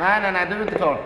来来来都是这种